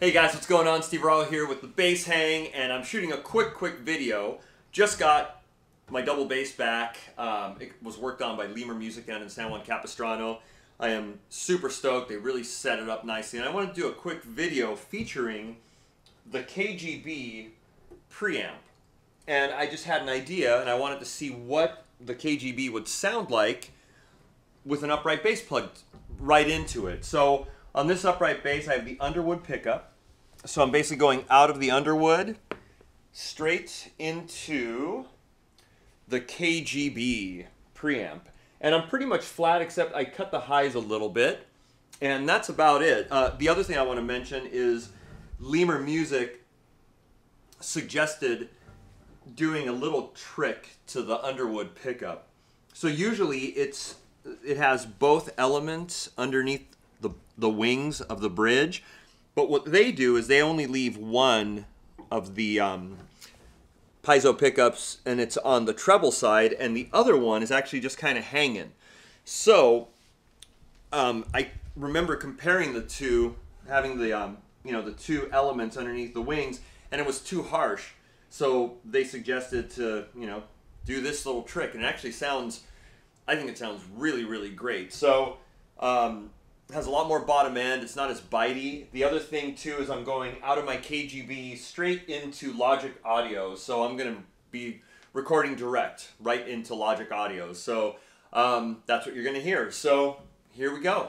Hey guys, what's going on? Steve Araujo here with the Bass Hang, and I'm shooting a quick, quick video. Just got my double bass back. Um, it was worked on by Lemur Music down in San Juan Capistrano. I am super stoked. They really set it up nicely, and I want to do a quick video featuring the KGB preamp. And I just had an idea, and I wanted to see what the KGB would sound like with an upright bass plugged right into it. So on this upright bass, I have the Underwood pickup. So I'm basically going out of the Underwood straight into the KGB preamp. And I'm pretty much flat except I cut the highs a little bit. And that's about it. Uh, the other thing I want to mention is Lemur Music suggested doing a little trick to the Underwood pickup. So usually it's it has both elements underneath the, the wings of the bridge. But what they do is they only leave one of the um, piezo pickups and it's on the treble side and the other one is actually just kind of hanging. So um, I remember comparing the two, having the, um, you know, the two elements underneath the wings and it was too harsh. So they suggested to, you know, do this little trick and it actually sounds, I think it sounds really, really great. So um, has a lot more bottom end. It's not as bitey. The other thing too is I'm going out of my KGB straight into Logic Audio. So I'm going to be recording direct right into Logic Audio. So um, that's what you're going to hear. So here we go.